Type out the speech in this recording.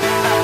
Bye.